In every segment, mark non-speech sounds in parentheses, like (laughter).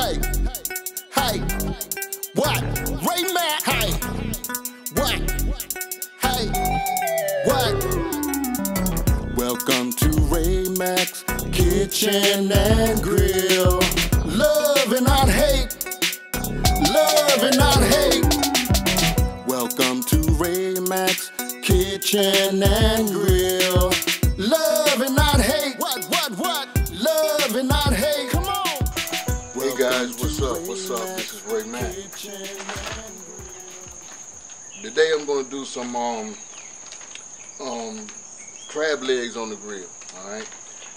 Hey, hey, what? Ray Mack. Hey, what? Hey, what? Welcome to Ray Mack's Kitchen and Grill. Love and not hate. Love and not hate. Welcome to Ray Mack's Kitchen and Grill. Love and not up? This is Ray Mack. Today I'm gonna do some um um crab legs on the grill. Alright.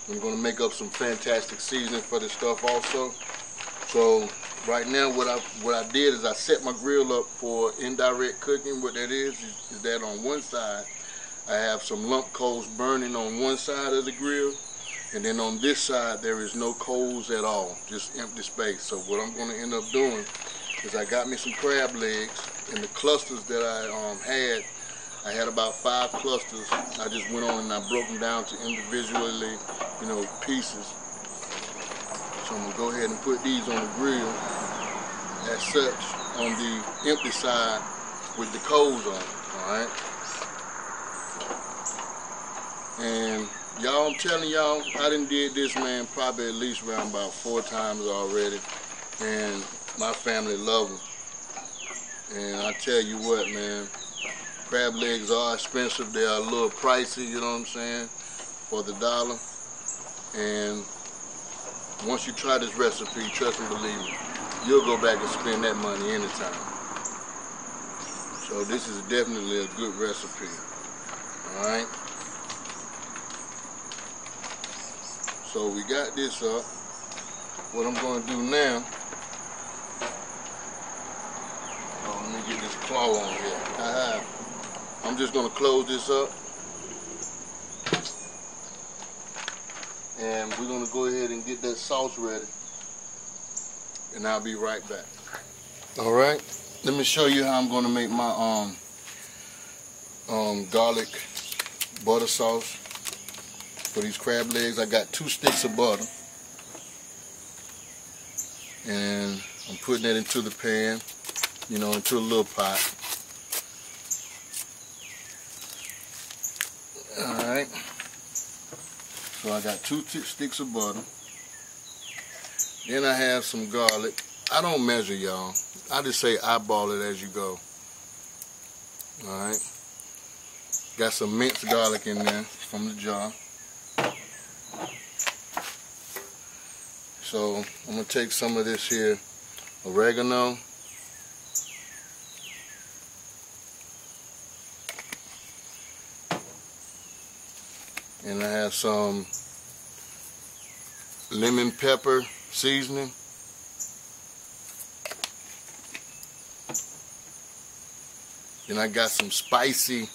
I'm gonna make up some fantastic seasoning for this stuff also. So right now what I what I did is I set my grill up for indirect cooking. What that is, is that on one side I have some lump coals burning on one side of the grill and then on this side there is no coals at all just empty space. So what I'm going to end up doing is I got me some crab legs and the clusters that I um, had I had about five clusters. I just went on and I broke them down to individually you know pieces. So I'm gonna go ahead and put these on the grill. As such on the empty side with the coals on all right? And y'all, I'm telling y'all, I done did this, man, probably at least around about four times already. And my family love them. And I tell you what, man, crab legs are expensive. They are a little pricey, you know what I'm saying, for the dollar. And once you try this recipe, trust and believe me, you'll go back and spend that money anytime. So this is definitely a good recipe. All right. So we got this up. What I'm going to do now, oh, let me get this claw on here. I have. I'm just going to close this up. And we're going to go ahead and get that sauce ready. And I'll be right back. All right. Let me show you how I'm going to make my um, um, garlic butter sauce for these crab legs. I got two sticks of butter. And I'm putting that into the pan, you know, into a little pot. Alright. So I got two sticks of butter. Then I have some garlic. I don't measure, y'all. I just say eyeball it as you go. Alright. Got some minced garlic in there from the jar. So I'm gonna take some of this here oregano. And I have some lemon pepper seasoning. Then I got some spicy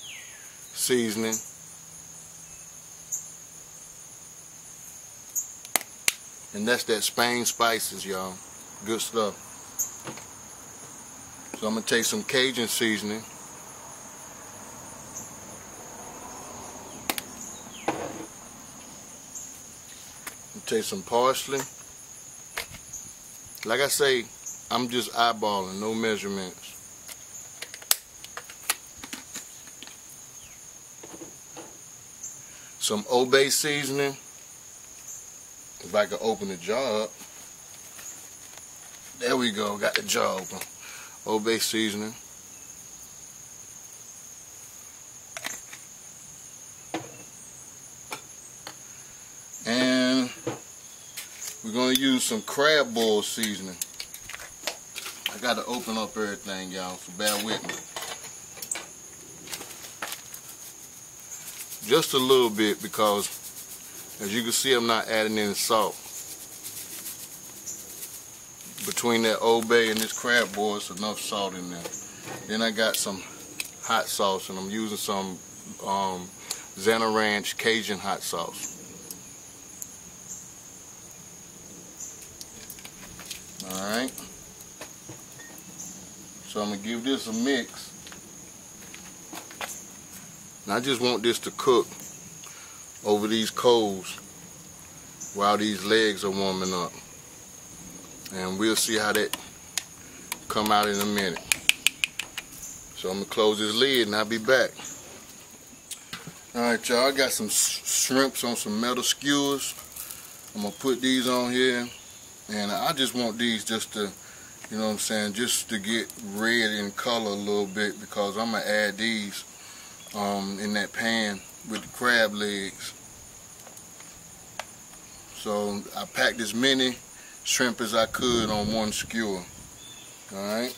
seasoning. And that's that Spain spices, y'all. Good stuff. So I'm going to take some Cajun seasoning. Take some parsley. Like I say, I'm just eyeballing, no measurements. Some Old Bay seasoning. If I could open the jar up. There we go, got the jar open. Old Bay seasoning. And we're going to use some crab boil seasoning. I got to open up everything, y'all, so bear with me. Just a little bit because as you can see, I'm not adding any salt. Between that Old Bay and this crab boil, it's enough salt in there. Then I got some hot sauce, and I'm using some um, Ranch Cajun hot sauce. Alright. So I'm going to give this a mix. And I just want this to cook over these coals while these legs are warming up. and we'll see how that come out in a minute. So I'm gonna close this lid and I'll be back. All right, y'all, I got some shrimps on some metal skewers. I'm gonna put these on here and I just want these just to, you know what I'm saying, just to get red in color a little bit because I'm gonna add these um, in that pan with the crab legs. So I packed as many shrimp as I could on one skewer. Alright.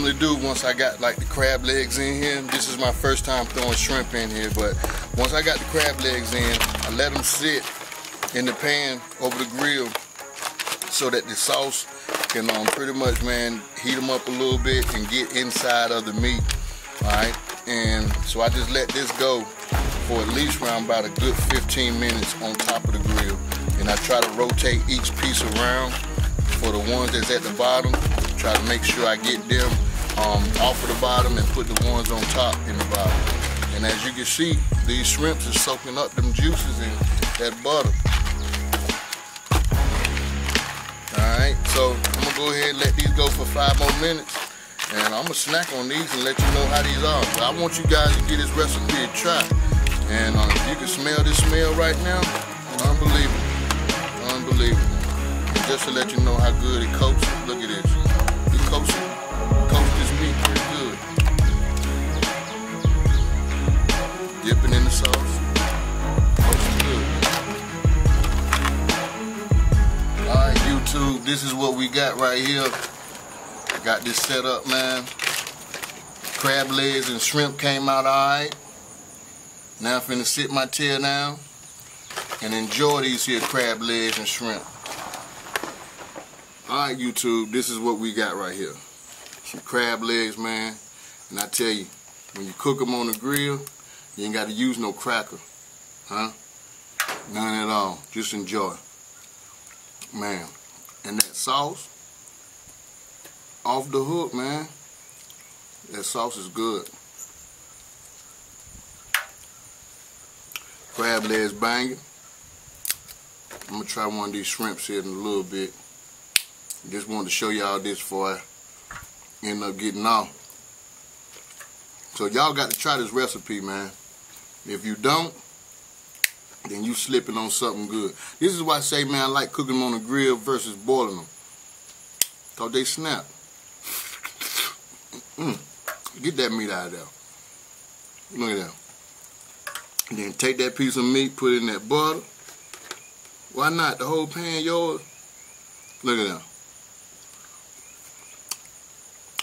Normally do once I got like the crab legs in here. This is my first time throwing shrimp in here, but once I got the crab legs in, I let them sit in the pan over the grill so that the sauce can um, pretty much, man, heat them up a little bit and get inside of the meat. All right, and so I just let this go for at least around about a good 15 minutes on top of the grill. And I try to rotate each piece around for the ones that's at the bottom Try to make sure I get them um, off of the bottom and put the ones on top in the bottom. And as you can see, these shrimps are soaking up them juices in that butter. Alright, so I'm gonna go ahead and let these go for five more minutes. And I'm gonna snack on these and let you know how these are. But I want you guys to get this recipe a try. And uh, you can smell this smell right now, unbelievable. Unbelievable. And just to let you know how good it coats, look at this coast, coast got right here. I Got this set up, man. Crab legs and shrimp came out alright. Now I'm finna sit my tail down and enjoy these here crab legs and shrimp. Alright YouTube, this is what we got right here. Some crab legs, man. And I tell you, when you cook them on the grill, you ain't got to use no cracker. Huh? None at all. Just enjoy. Man. And that sauce, off the hook, man. That sauce is good. Crab legs banging. I'm to try one of these shrimps here in a little bit. Just wanted to show y'all this before I end up getting off. So y'all got to try this recipe, man. If you don't, then you slipping on something good. This is why I say, man, I like cooking them on the grill versus boiling them. Because they snap. (laughs) Mm. Get that meat out of there. Look at that. And then take that piece of meat, put it in that butter. Why not? The whole pan yours. Look at that.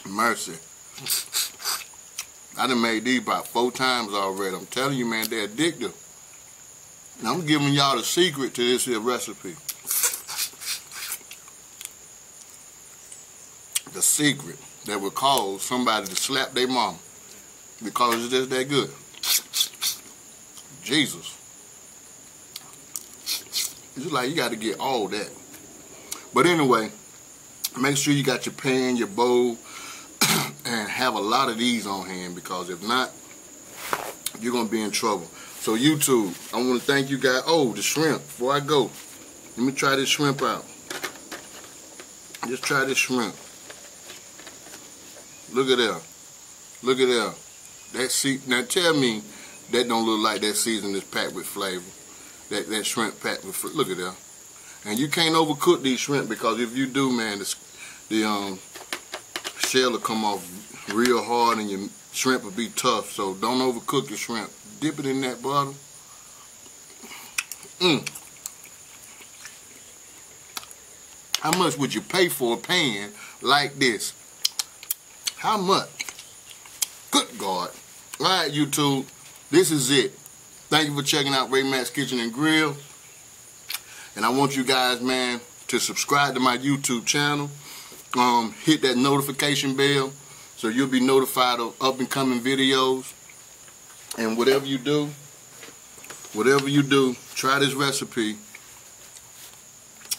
Mercy. (laughs) I done made these about four times already. I'm telling you, man, they're addictive. Now, I'm giving y'all the secret to this here recipe. The secret that would cause somebody to slap their mom because it's just that good. Jesus. It's like you got to get all that. But anyway, make sure you got your pan, your bowl, (clears throat) and have a lot of these on hand because if not, you're going to be in trouble. So YouTube, I want to thank you guys. Oh, the shrimp. Before I go, let me try this shrimp out. Just try this shrimp. Look at that. Look at that. That see now tell me that don't look like that season is packed with flavor. That that shrimp packed with look at that. And you can't overcook these shrimp because if you do, man, the, the um shell will come off real hard and your shrimp will be tough. So don't overcook your shrimp. Dip it in that butter. Mmm. How much would you pay for a pan like this? How much? Good God. All right, YouTube. This is it. Thank you for checking out Ray Mack's Kitchen and Grill. And I want you guys, man, to subscribe to my YouTube channel. Um, hit that notification bell so you'll be notified of up and coming videos. And whatever you do, whatever you do, try this recipe.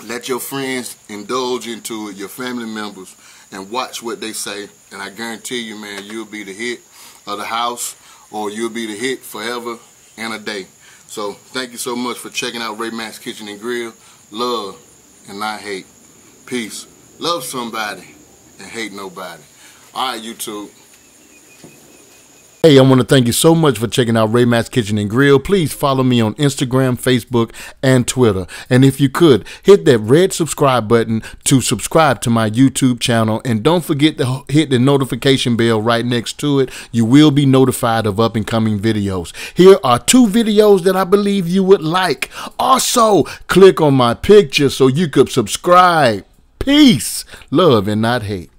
Let your friends indulge into it, your family members, and watch what they say. And I guarantee you, man, you'll be the hit of the house or you'll be the hit forever and a day. So thank you so much for checking out Ray Mack's Kitchen and Grill. Love and not hate. Peace. Love somebody and hate nobody. All right, YouTube. Hey, I want to thank you so much for checking out Ray Mack's Kitchen and Grill. Please follow me on Instagram, Facebook, and Twitter. And if you could, hit that red subscribe button to subscribe to my YouTube channel. And don't forget to hit the notification bell right next to it. You will be notified of up and coming videos. Here are two videos that I believe you would like. Also, click on my picture so you could subscribe. Peace, love, and not hate.